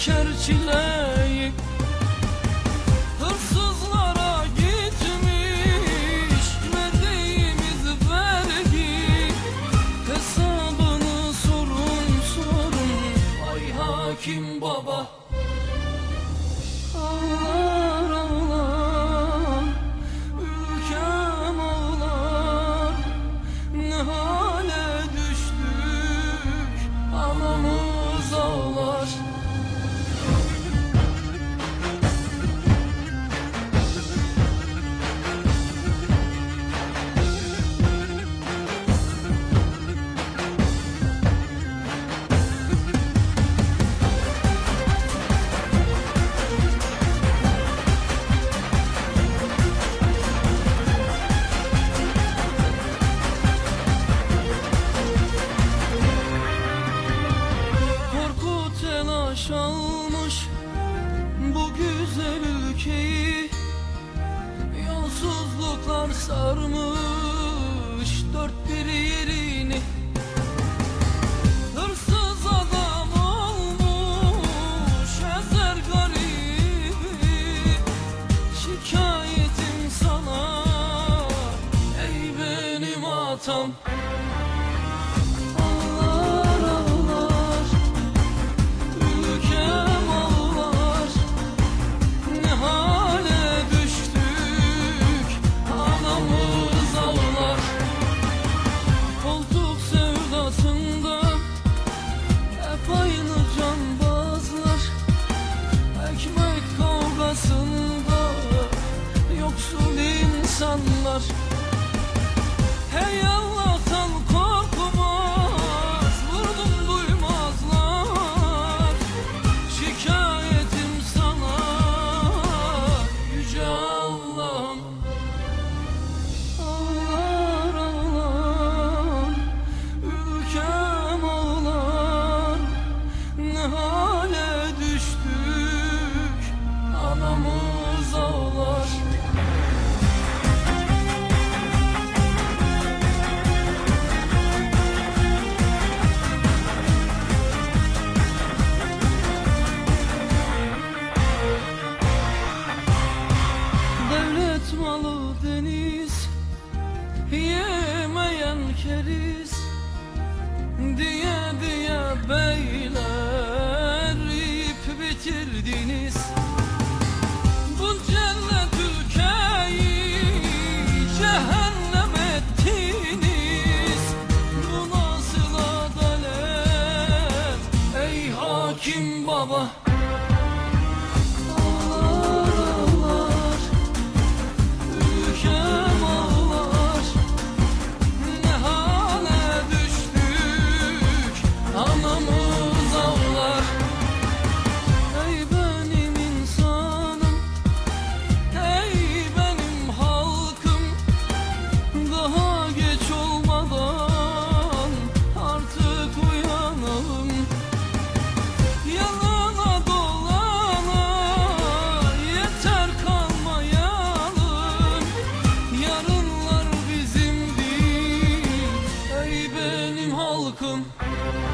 çerçiler. ülkeyi Yolsuzluklar sarmış dört bir yerini. Hırsız adam olmuş ezer garibi. Şikayetim sana ey benim atam çekeriz Diye diye beyler ip bitirdiniz. Bu cennet ülkeyi cehennem ettiniz. Bu nasıl adalet? Ey hakim baba. Malcolm.